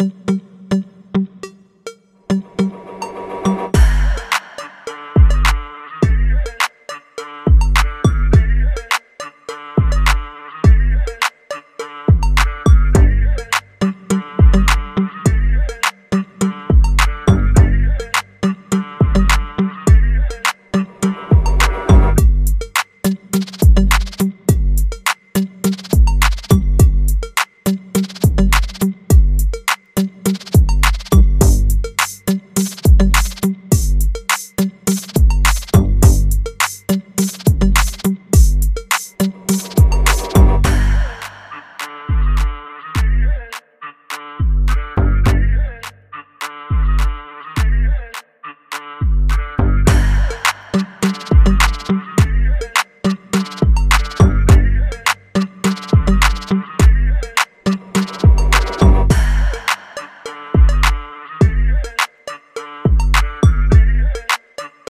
Mm-hmm.